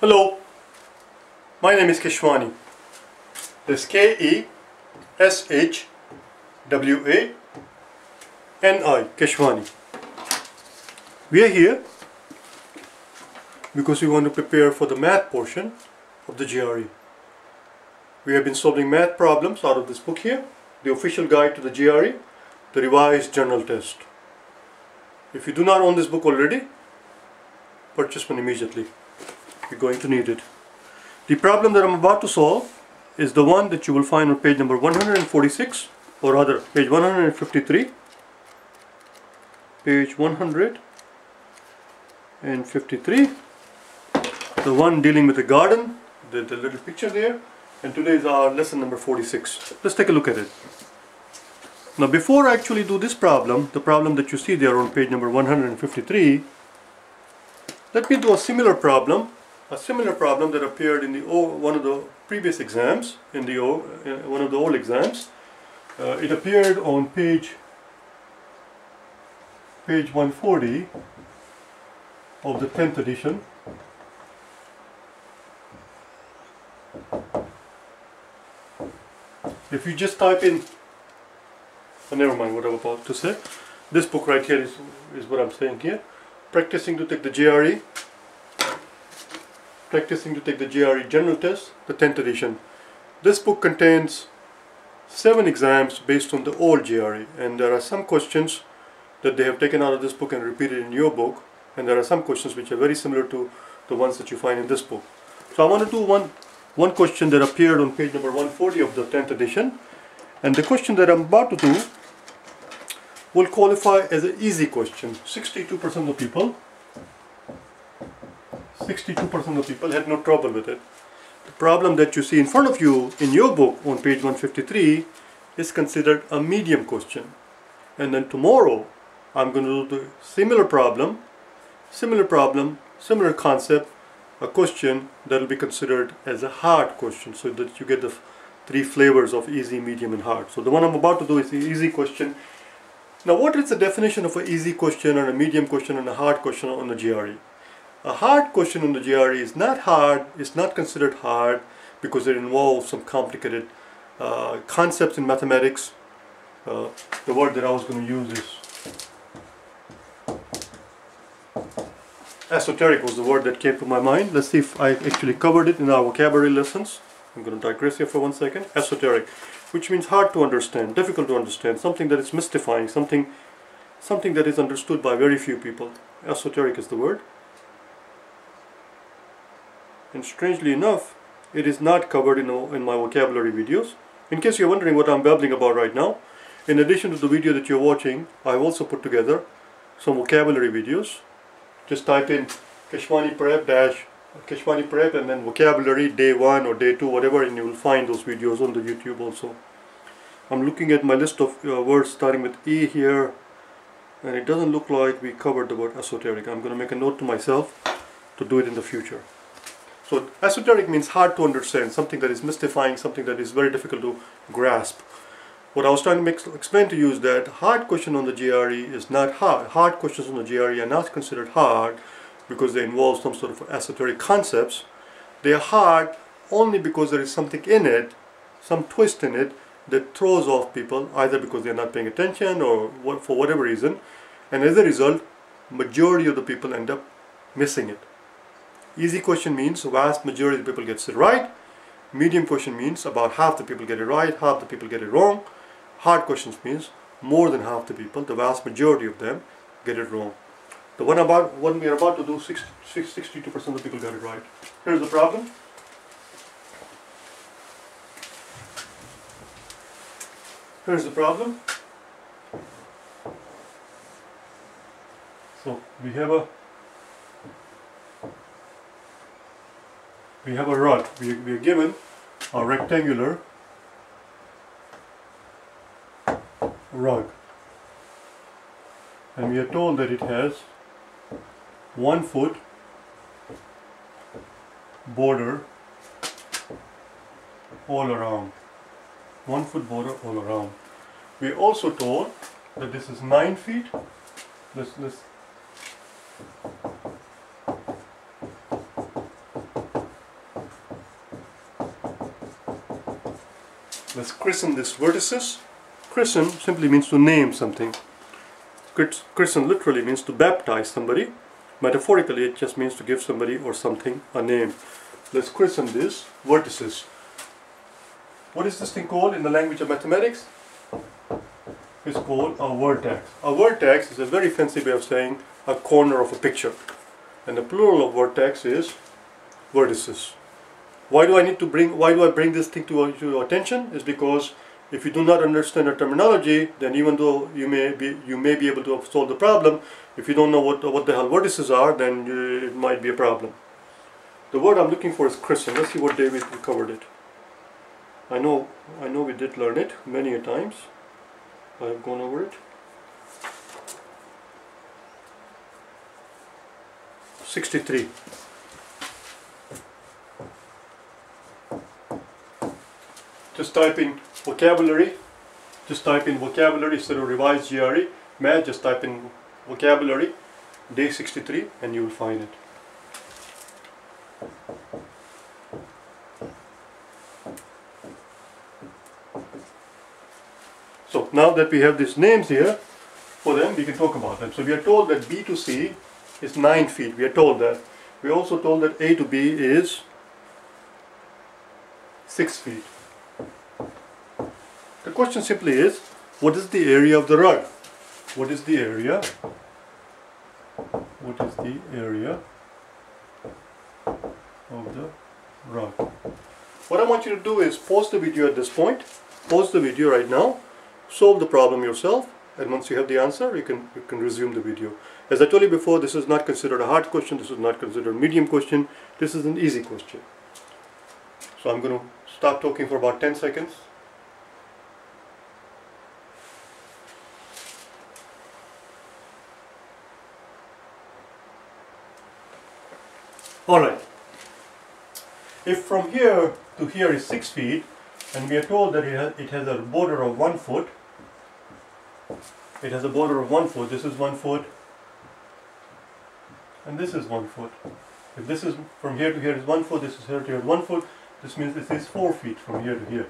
Hello, my name is Keshwani. That's K-E-S-H-W-A-N-I, Keshwani. We are here because we want to prepare for the math portion of the GRE. We have been solving math problems out of this book here, the official guide to the GRE, the revised general test. If you do not own this book already, purchase one immediately. You're going to need it. The problem that I'm about to solve is the one that you will find on page number 146 or rather page 153 page 153 the one dealing with the garden the, the little picture there and today is our lesson number 46 let's take a look at it. Now before I actually do this problem the problem that you see there on page number 153 let me do a similar problem a similar problem that appeared in the o, one of the previous exams, in the o, uh, one of the old exams. Uh, it appeared on page page 140 of the 10th edition. If you just type in, oh, never mind what I'm about to say. This book right here is, is what I'm saying here. Practicing to take the GRE practicing to take the GRE general test, the 10th edition. This book contains seven exams based on the old GRE and there are some questions that they have taken out of this book and repeated in your book and there are some questions which are very similar to the ones that you find in this book. So I want to do one, one question that appeared on page number 140 of the 10th edition and the question that I'm about to do will qualify as an easy question. 62% of people 62% of people had no trouble with it. The problem that you see in front of you in your book on page 153 is considered a medium question. And then tomorrow I'm going to do the similar problem, similar problem, similar concept, a question that will be considered as a hard question so that you get the three flavors of easy, medium and hard. So the one I'm about to do is the easy question. Now what is the definition of an easy question and a medium question and a hard question on the GRE? A hard question on the GRE is not hard, it's not considered hard because it involves some complicated uh, concepts in mathematics. Uh, the word that I was going to use is esoteric was the word that came to my mind. Let's see if I actually covered it in our vocabulary lessons. I'm going to digress here for one second. Esoteric, which means hard to understand, difficult to understand, something that is mystifying, something, something that is understood by very few people. Esoteric is the word and strangely enough it is not covered in, in my vocabulary videos. In case you're wondering what I'm babbling about right now, in addition to the video that you're watching, I've also put together some vocabulary videos. Just type in Keshwani Prep dash Keshwani Prep and then vocabulary day 1 or day 2 whatever and you will find those videos on the YouTube also. I'm looking at my list of uh, words starting with E here and it doesn't look like we covered the word esoteric. I'm going to make a note to myself to do it in the future. So esoteric means hard to understand, something that is mystifying, something that is very difficult to grasp. What I was trying to make, explain to you is that hard question on the GRE is not hard. Hard questions on the GRE are not considered hard because they involve some sort of esoteric concepts. They are hard only because there is something in it, some twist in it that throws off people either because they're not paying attention or for whatever reason and as a result majority of the people end up missing it. Easy question means vast majority of people gets it right. Medium question means about half the people get it right, half the people get it wrong. Hard questions means more than half the people, the vast majority of them, get it wrong. The one about one we are about to do, 62% of the people got it right. Here's the problem. Here's the problem. So we have a we have a rod. We, we are given a rectangular rug. And we are told that it has one foot border all around. One foot border all around. We are also told that this is nine feet. Let's let's let's christen these vertices. Christen simply means to name something. Christen literally means to baptize somebody. Metaphorically, it just means to give somebody or something a name. Let's christen these vertices. What is this thing called in the language of mathematics? It's called a vertex. A vertex is a very fancy way of saying a corner of a picture. And the plural of vertex is vertices. Why do I need to bring, why do I bring this thing to, to your attention? Is because if you do not understand the terminology, then even though you may be you may be able to solve the problem, if you don't know what what the hell vertices are, then you, it might be a problem. The word I'm looking for is christen. Let's see what we covered it. I know I know we did learn it many a times. I have gone over it. 63. Just type in vocabulary, just type in vocabulary instead of revised GRE, math, just type in vocabulary, day 63 and you will find it. So now that we have these names here for them, we can talk about them. So we are told that B to C is 9 feet. We are told that. We are also told that A to B is 6 feet. Question simply is, what is the area of the rug? What is the area? What is the area of the rug? What I want you to do is pause the video at this point, pause the video right now, solve the problem yourself, and once you have the answer, you can, you can resume the video. As I told you before, this is not considered a hard question, this is not considered a medium question, this is an easy question. So I'm going to stop talking for about 10 seconds. Alright, if from here to here is 6 feet, and we are told that it has a border of 1 foot, it has a border of 1 foot, this is 1 foot, and this is 1 foot. If this is from here to here is 1 foot, this is here to here 1 foot, this means this is 4 feet from here to here.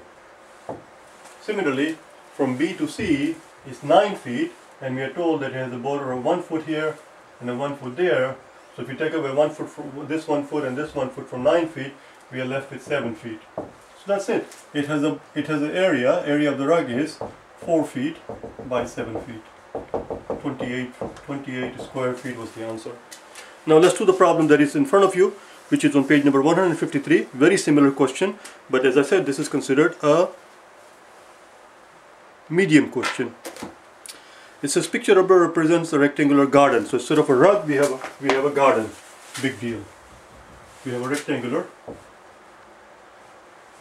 Similarly, from B to C is 9 feet, and we are told that it has a border of 1 foot here and a 1 foot there, so if you take away one foot from this one foot and this one foot from nine feet, we are left with seven feet. So that's it. It has a it has an area. Area of the rug is four feet by seven feet. 28, 28 square feet was the answer. Now let's do the problem that is in front of you, which is on page number 153. Very similar question, but as I said, this is considered a medium question. It says picture rubber represents a rectangular garden. So instead of a rug, we have a, we have a garden. Big deal. We have a rectangular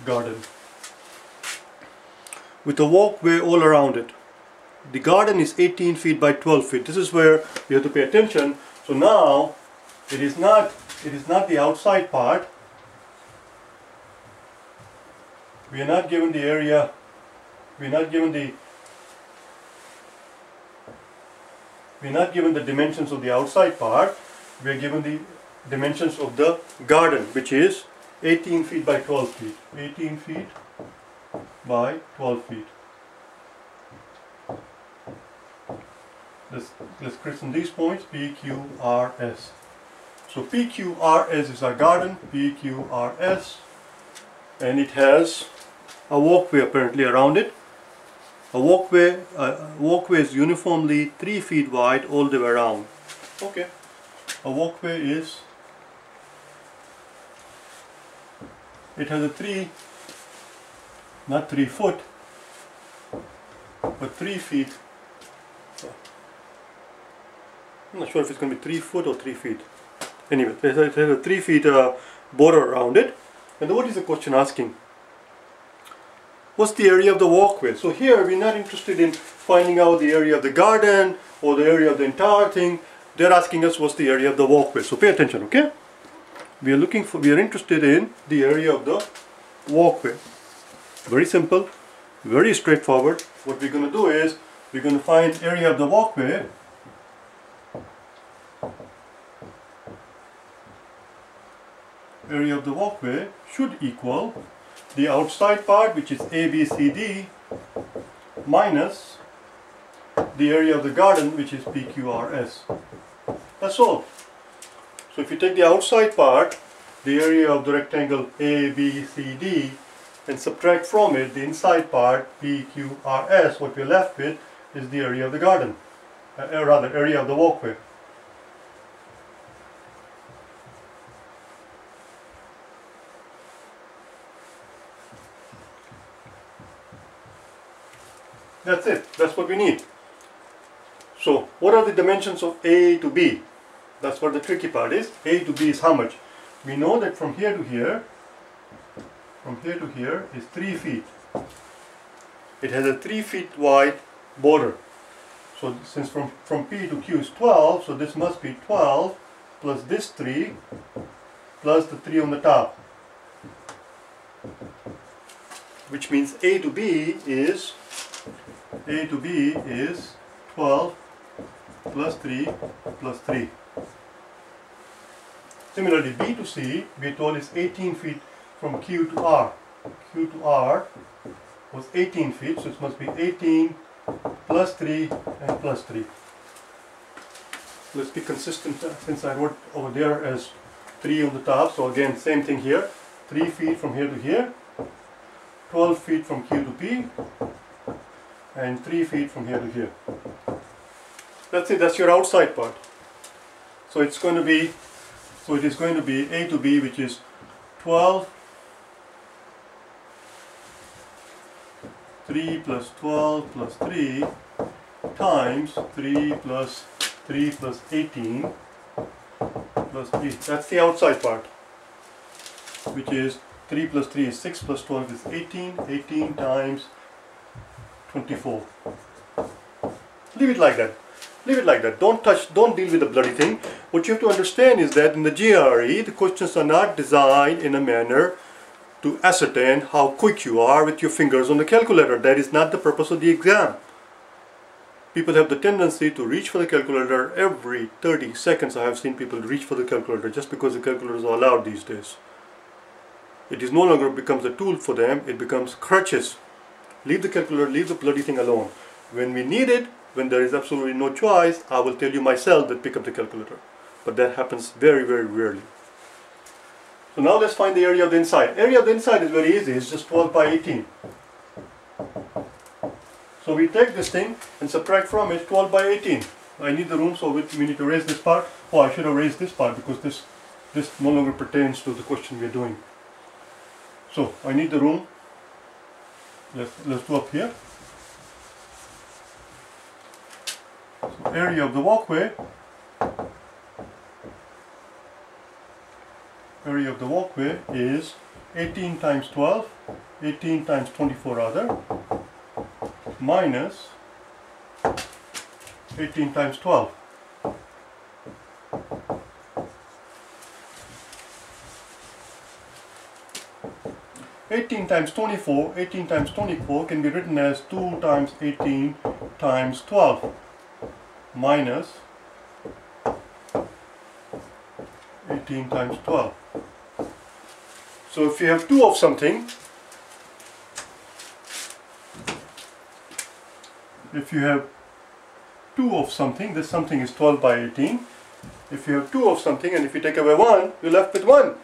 garden with a walkway all around it. The garden is 18 feet by 12 feet. This is where you have to pay attention. So now it is not it is not the outside part. We are not given the area. We are not given the we are not given the dimensions of the outside part, we are given the dimensions of the garden, which is 18 feet by 12 feet. 18 feet by 12 feet. Let's, let's christen these points P, Q, R, S. So P, Q, R, S is our garden, P, Q, R, S, and it has a walkway apparently around it a walkway, a walkway is uniformly 3 feet wide all the way around. Okay. A walkway is, it has a 3, not 3 foot, but 3 feet. I'm not sure if it's going to be 3 foot or 3 feet. Anyway, it has a 3 feet uh, border around it. And what is the question asking? What's the area of the walkway? So here we're not interested in finding out the area of the garden or the area of the entire thing. They're asking us what's the area of the walkway. So pay attention, okay? We are looking for, we are interested in the area of the walkway. Very simple, very straightforward. What we're going to do is, we're going to find area of the walkway area of the walkway should equal the outside part which is ABCD minus the area of the garden which is PQRS. That's all. So if you take the outside part, the area of the rectangle ABCD and subtract from it the inside part PQRS, what we're left with is the area of the garden, uh, uh rather area of the walkway. That's it. That's what we need. So what are the dimensions of A to B? That's what the tricky part is. A to B is how much? We know that from here to here, from here to here is 3 feet. It has a 3 feet wide border. So since from, from P to Q is 12, so this must be 12 plus this 3 plus the 3 on the top. Which means A to B is A to B is 12 plus 3 plus 3. Similarly, B to C, we are told is 18 feet from Q to R. Q to R was 18 feet, so it must be 18 plus 3 and plus 3. Let's be consistent since I wrote over there as 3 on the top. So again, same thing here. 3 feet from here to here, 12 feet from Q to P, and 3 feet from here to here. That's it, that's your outside part. So it's going to be, so it is going to be A to B which is 12 3 plus 12 plus 3 times 3 plus 3 plus 18 plus 3. That's the outside part which is 3 plus 3 is 6 plus 12 is 18. 18 times 24. Leave it like that. Leave it like that. Don't touch, don't deal with the bloody thing. What you have to understand is that in the GRE, the questions are not designed in a manner to ascertain how quick you are with your fingers on the calculator. That is not the purpose of the exam. People have the tendency to reach for the calculator every 30 seconds. I have seen people reach for the calculator just because the calculators are allowed these days. It is no longer becomes a tool for them, it becomes crutches. Leave the calculator, leave the bloody thing alone. When we need it, when there is absolutely no choice, I will tell you myself that pick up the calculator. But that happens very, very rarely. So now let's find the area of the inside. Area of the inside is very easy. It's just 12 by 18. So we take this thing and subtract from it 12 by 18. I need the room so we need to raise this part. Oh, I should have raised this part because this, this no longer pertains to the question we're doing. So I need the room. Let's, let's go up here. So area of the walkway area of the walkway is 18 times 12, 18 times 24 rather, minus 18 times 12. Times twenty-four, 18 times twenty-four can be written as two times eighteen times twelve minus 18 times 12. So if you have 2 of something, if you have 2 of something, this something is 12 by 18. If you have 2 of something and if you take away 1, you're left with 1.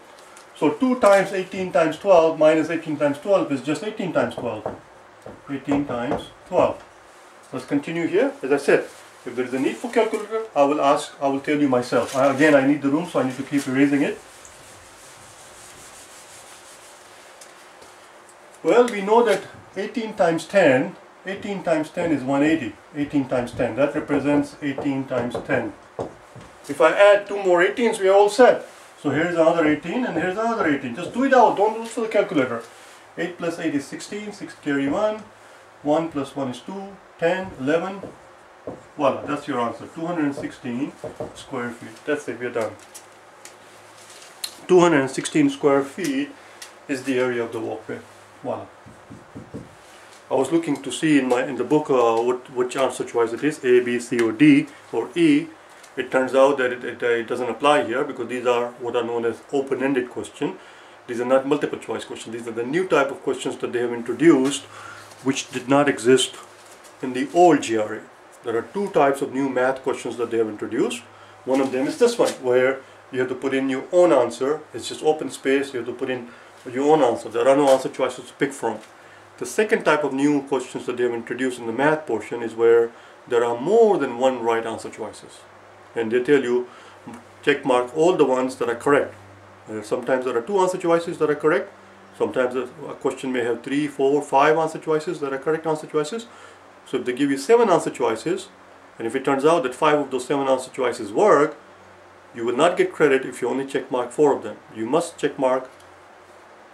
So 2 times 18 times 12 minus 18 times 12 is just 18 times 12. 18 times 12. Let's continue here. As I said, if there is a need for calculator, I will ask, I will tell you myself. I, again, I need the room, so I need to keep erasing it. Well, we know that 18 times 10, 18 times 10 is 180. 18 times 10, that represents 18 times 10. If I add two more 18s, we are all set. So here's another 18 and here's another 18. Just do it out, don't for the calculator. 8 plus 8 is 16, 6 carry 1, 1 plus 1 is 2, 10, 11. Voila, that's your answer. 216 square feet. That's it, we're done. 216 square feet is the area of the walkway. Wow. I was looking to see in my in the book uh, what which answer choice it is A, B, C, or D or E. It turns out that it, it, uh, it doesn't apply here because these are what are known as open-ended question. These are not multiple choice questions. These are the new type of questions that they have introduced which did not exist in the old GRE. There are two types of new math questions that they have introduced. One of them is this one where you have to put in your own answer. It's just open space. You have to put in your own answer. There are no answer choices to pick from. The second type of new questions that they have introduced in the math portion is where there are more than one right answer choices. And they tell you check mark all the ones that are correct. Uh, sometimes there are two answer choices that are correct. Sometimes a question may have three, four, five answer choices that are correct answer choices. So if they give you seven answer choices, and if it turns out that five of those seven answer choices work, you will not get credit if you only check mark four of them. You must check mark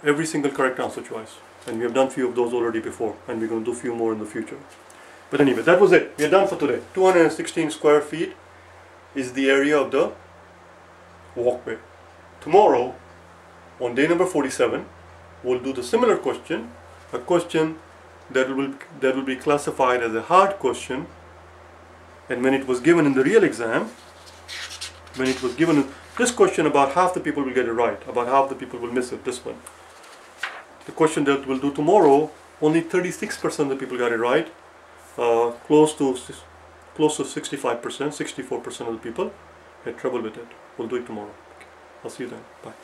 every single correct answer choice. And we have done few of those already before, and we're going to do a few more in the future. But anyway, that was it. We are done for today. 216 square feet is the area of the walkway. Tomorrow, on day number 47, we'll do the similar question, a question that will, that will be classified as a hard question, and when it was given in the real exam, when it was given this question about half the people will get it right, about half the people will miss it, this one. The question that we'll do tomorrow, only 36% of the people got it right, uh, close to close to 65%, 64% of the people had trouble with it. We'll do it tomorrow. Okay. I'll see you then. Bye.